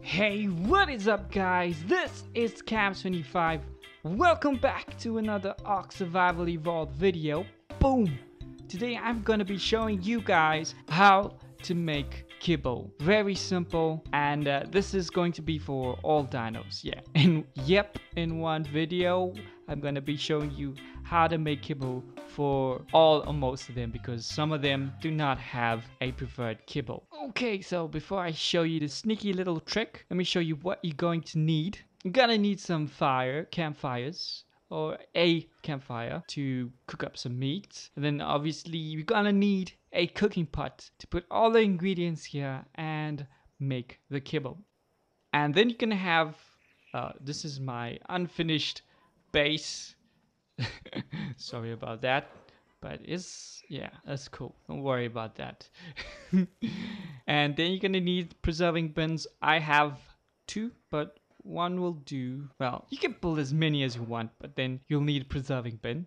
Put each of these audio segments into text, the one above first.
Hey, what is up guys? This is Kamz25. Welcome back to another Ark Survival Evolved video. Boom! Today I'm gonna be showing you guys how to make kibble. Very simple and uh, this is going to be for all dinos, yeah. And yep, in one video I'm gonna be showing you how to make kibble for all or most of them because some of them do not have a preferred kibble. Okay, so before I show you the sneaky little trick, let me show you what you're going to need. You're gonna need some fire, campfires, or a campfire to cook up some meat. And then obviously you're gonna need a cooking pot to put all the ingredients here and make the kibble. And then you can have, uh, this is my unfinished base Sorry about that. But it's, yeah, that's cool. Don't worry about that. and then you're gonna need preserving bins. I have two, but one will do. Well, you can build as many as you want, but then you'll need preserving bin.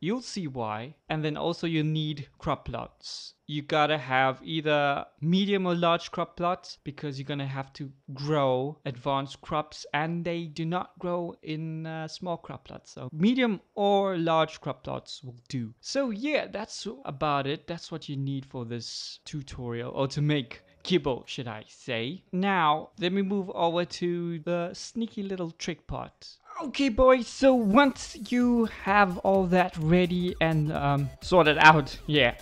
You'll see why. And then also you need crop plots. You gotta have either medium or large crop plots because you're gonna have to grow advanced crops and they do not grow in uh, small crop plots. So medium or large crop plots will do. So yeah, that's about it. That's what you need for this tutorial or to make kibble, should I say. Now, let me move over to the sneaky little trick part. Okay boys, so once you have all that ready and um, sorted out, yeah,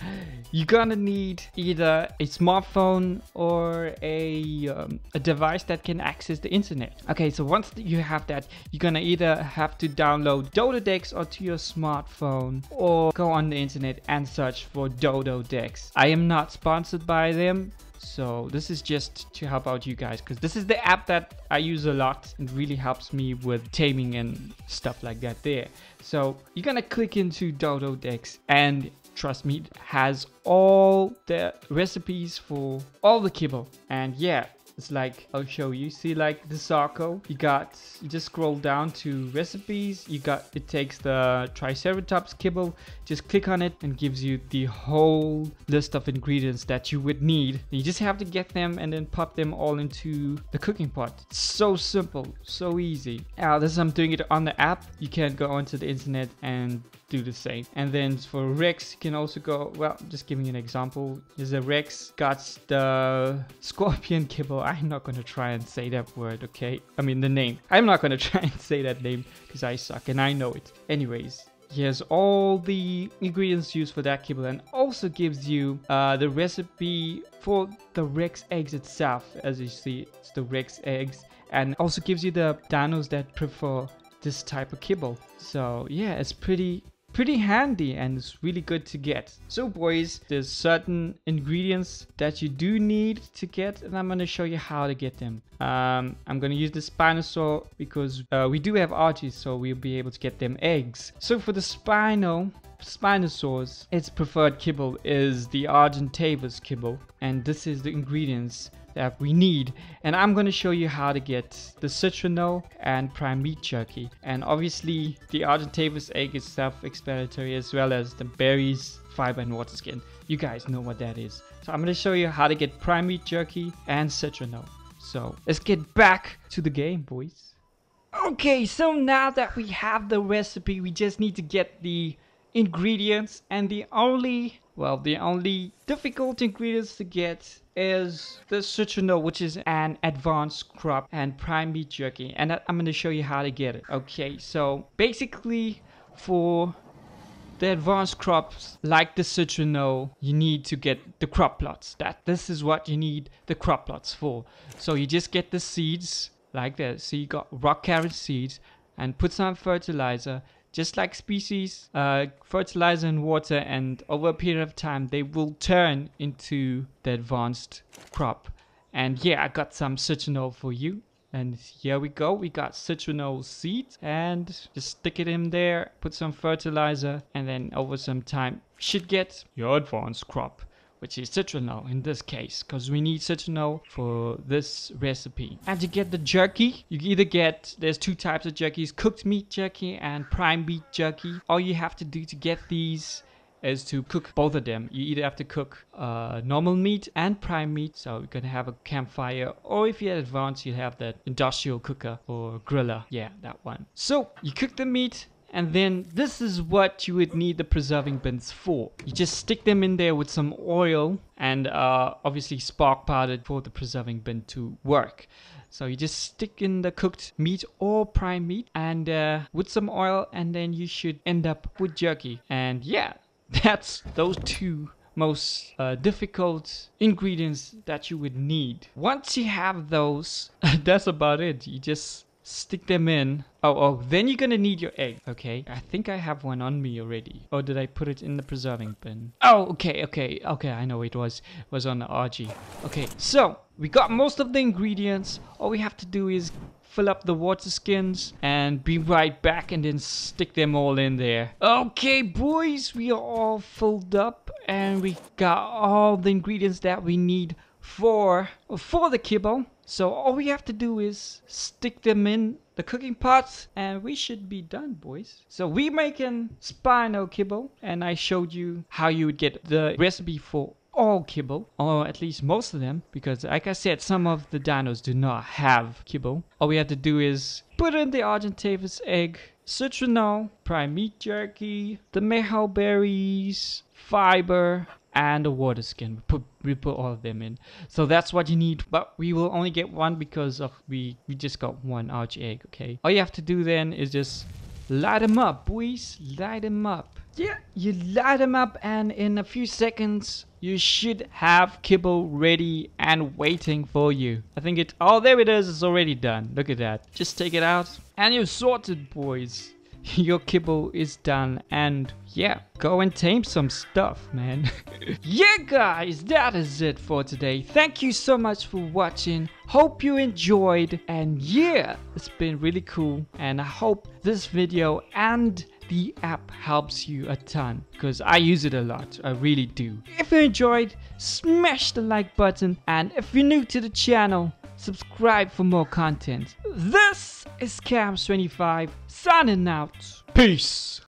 you're gonna need either a smartphone or a, um, a device that can access the internet. Okay, so once you have that, you're gonna either have to download Dodo Dododex onto your smartphone or go on the internet and search for Dodo Dododex. I am not sponsored by them, so this is just to help out you guys because this is the app that I use a lot and really helps me with taming and stuff like that there. So you're gonna click into Dododex and trust me, it has all the recipes for all the kibble. And yeah, it's like I'll show you see like the Sarco you got you just scroll down to recipes. You got it takes the triceratops kibble just click on it and gives you the whole list of ingredients that you would need. You just have to get them and then pop them all into the cooking pot. It's so simple so easy. Now this is I'm doing it on the app. You can go onto the internet and do the same. And then for Rex, you can also go, well, just giving an example. There's a Rex got the scorpion kibble. I'm not going to try and say that word, okay? I mean, the name. I'm not going to try and say that name because I suck and I know it. Anyways, he has all the ingredients used for that kibble and also gives you uh, the recipe for the Rex eggs itself. As you see, it's the Rex eggs. And also gives you the dinos that prefer this type of kibble. So yeah, it's pretty pretty handy and it's really good to get. So boys, there's certain ingredients that you do need to get and I'm going to show you how to get them. Um, I'm going to use the Spinosaur because uh, we do have Archies so we'll be able to get them eggs. So for the Spino, Spinosaurs, its preferred kibble is the Argentavis kibble and this is the ingredients that we need. And I'm going to show you how to get the citronal and prime meat jerky. And obviously the Argentavis egg is self-explanatory as well as the berries fiber and water skin. You guys know what that is. So I'm going to show you how to get prime meat jerky and citronal so let's get back to the game boys. Okay so now that we have the recipe we just need to get the ingredients and the only well the only difficult ingredients to get is the citronal which is an advanced crop and prime meat jerky. And I'm going to show you how to get it okay? So basically for the advanced crops like the citronal you need to get the crop plots. That this is what you need the crop plots for. So you just get the seeds like this. So you got rock carrot seeds and put some fertilizer just like species, uh, fertilizer and water, and over a period of time, they will turn into the advanced crop. And yeah, I got some citronal for you. And here we go, we got citronal seeds and just stick it in there, put some fertilizer, and then over some time, should get your advanced crop which is citronal in this case, because we need citronal for this recipe. And to get the jerky, you either get, there's two types of jerkies, cooked meat jerky and prime meat jerky. All you have to do to get these is to cook both of them. You either have to cook uh, normal meat and prime meat, so you can have a campfire, or if you're advanced, you have that industrial cooker or griller. Yeah, that one. So you cook the meat, and then this is what you would need the preserving bins for. You just stick them in there with some oil and uh, obviously spark powder for the preserving bin to work. So you just stick in the cooked meat or prime meat and uh, with some oil and then you should end up with jerky. And yeah, that's those two most uh, difficult ingredients that you would need. Once you have those, that's about it. You just stick them in. Oh, oh, then you're gonna need your egg, okay? I think I have one on me already. Or did I put it in the preserving bin? Oh, okay, okay, okay, I know it was, was on the RG. Okay, so, we got most of the ingredients. All we have to do is fill up the water skins and be right back and then stick them all in there. Okay, boys, we are all filled up and we got all the ingredients that we need for for the kibble. So all we have to do is stick them in the cooking pots and we should be done boys. So we making spino kibble and I showed you how you would get the recipe for all kibble, or at least most of them, because like I said, some of the dinos do not have kibble. All we have to do is put in the Argentavis egg, citronal, prime meat jerky, the mayhaw berries, fiber, and a water skin. We put we put all of them in. So that's what you need. But we will only get one because of we we just got one arch egg. Okay. All you have to do then is just light them up, boys. Light them up. Yeah, you light them up, and in a few seconds you should have kibble ready and waiting for you. I think it. Oh, there it is. It's already done. Look at that. Just take it out, and you're sorted, boys. your kibble is done and yeah go and tame some stuff man yeah guys that is it for today thank you so much for watching hope you enjoyed and yeah it's been really cool and i hope this video and the app helps you a ton because I use it a lot. I really do. If you enjoyed, smash the like button and if you're new to the channel, subscribe for more content. This is Kamz25 signing out. Peace.